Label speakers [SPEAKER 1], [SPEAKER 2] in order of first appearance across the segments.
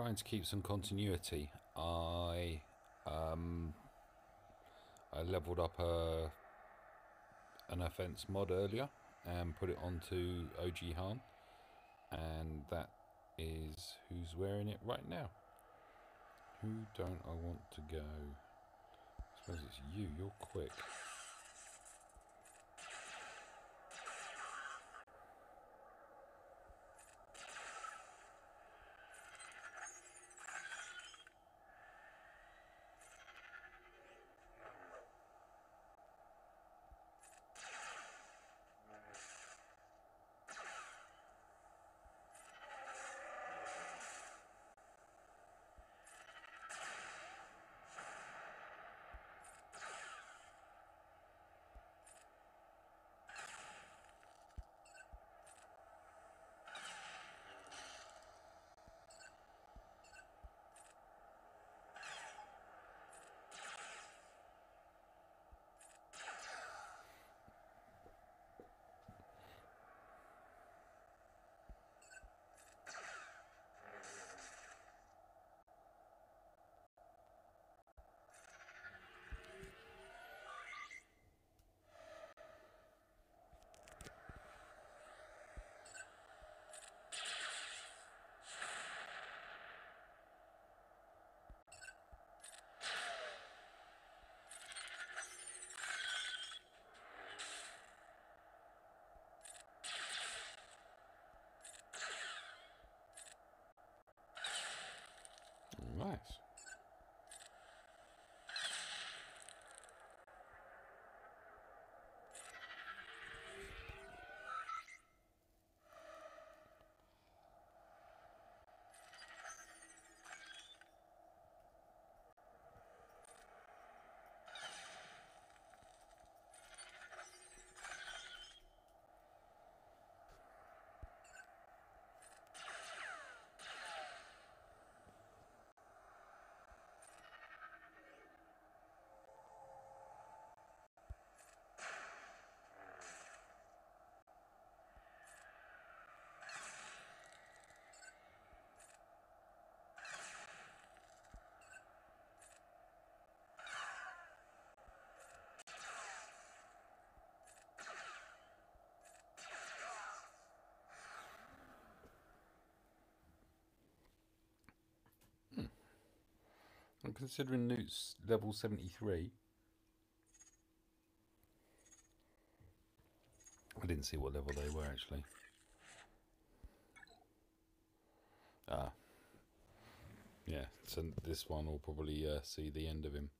[SPEAKER 1] trying to keep some continuity, I um, I leveled up a an offense mod earlier and put it onto OG Han, and that is who's wearing it right now. Who don't I want to go? I suppose it's you. You're quick. I'm considering Nute's level 73. I didn't see what level they were actually. Ah. Yeah, so this one will probably uh, see the end of him.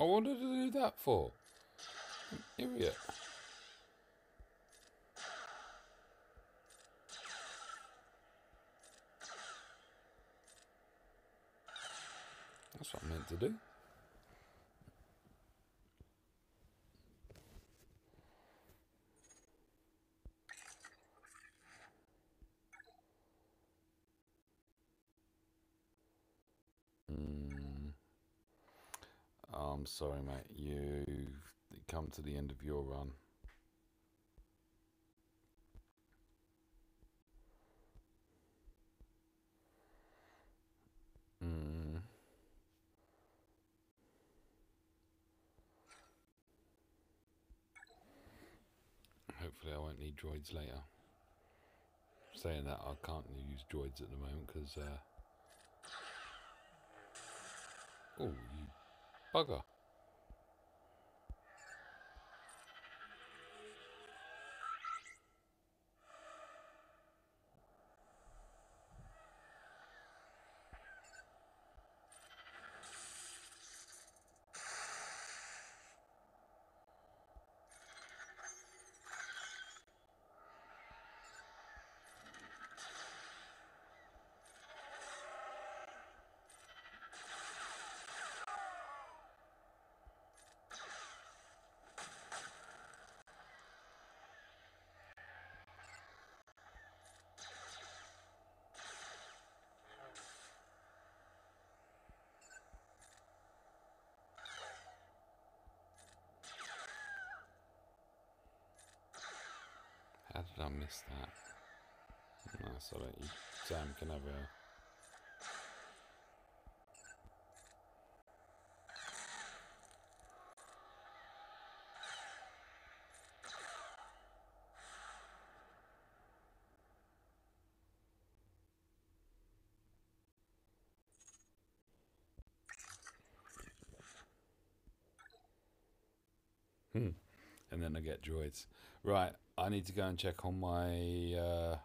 [SPEAKER 1] I wanted to do that for. Idiot. That's what I meant to do. I'm sorry, mate. You've come to the end of your run. Mm. Hopefully, I won't need droids later. Saying that, I can't use droids at the moment because. Uh... Oh, you Bugger. I miss that? You damn can have a. Hmm. And then I get droids. Right, I need to go and check on my uh,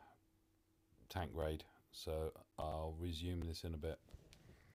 [SPEAKER 1] tank raid. So I'll resume this in a bit.